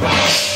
Bye.